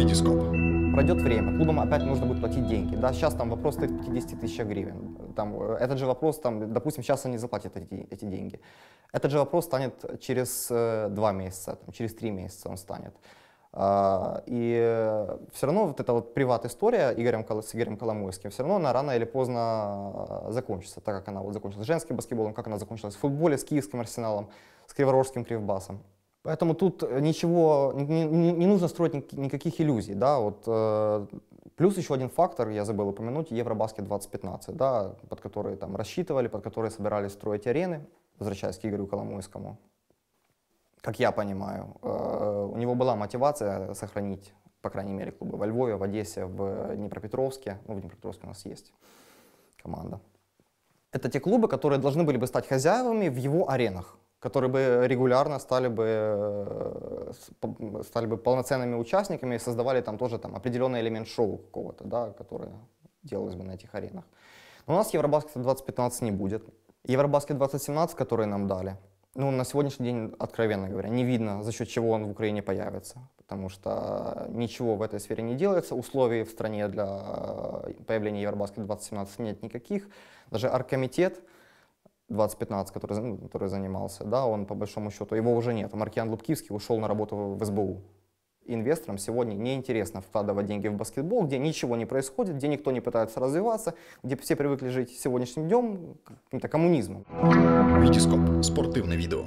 Витископ. Пройдет время, клубам опять нужно будет платить деньги. Да, сейчас там вопрос стоит 50 тысяч гривен. Там, э, этот же вопрос, там, допустим, сейчас они заплатят эти, эти деньги. Этот же вопрос станет через э, два месяца, там, через три месяца он станет. А, и э, все равно вот эта вот приват-история Игорем, с Игорем Коломойским, все равно она рано или поздно э, закончится, так как она вот закончилась женским баскетболом, как она закончилась в футболе с киевским арсеналом, с криворожским кривбасом. Поэтому тут ничего, не, не, не нужно строить никаких иллюзий, да, вот, э, плюс еще один фактор, я забыл упомянуть, Евробаскет 2015, да, под который там рассчитывали, под который собирались строить арены, возвращаясь к Игорю Коломойскому, как я понимаю, э, у него была мотивация сохранить, по крайней мере, клубы во Львове, в Одессе, в Днепропетровске, ну, в Днепропетровске у нас есть команда. Это те клубы, которые должны были бы стать хозяевами в его аренах которые бы регулярно стали бы, э, стали бы полноценными участниками и создавали там тоже там, определенный элемент шоу какого-то, да, которое делалось бы на этих аренах. Но у нас Евробаскет 2015 не будет. Евробаскет 2017, который нам дали, ну, на сегодняшний день, откровенно говоря, не видно, за счет чего он в Украине появится, потому что ничего в этой сфере не делается, условий в стране для э, появления Евробаскет 2017 нет никаких. Даже аркомитет, 2015, который, ну, который занимался, да, он по большому счету, его уже нет. Маркиан Лубкивский ушел на работу в СБУ. Инвесторам сегодня неинтересно вкладывать деньги в баскетбол, где ничего не происходит, где никто не пытается развиваться, где все привыкли жить сегодняшним днем, каким-то коммунизмом. Витископ. Спортивное видео.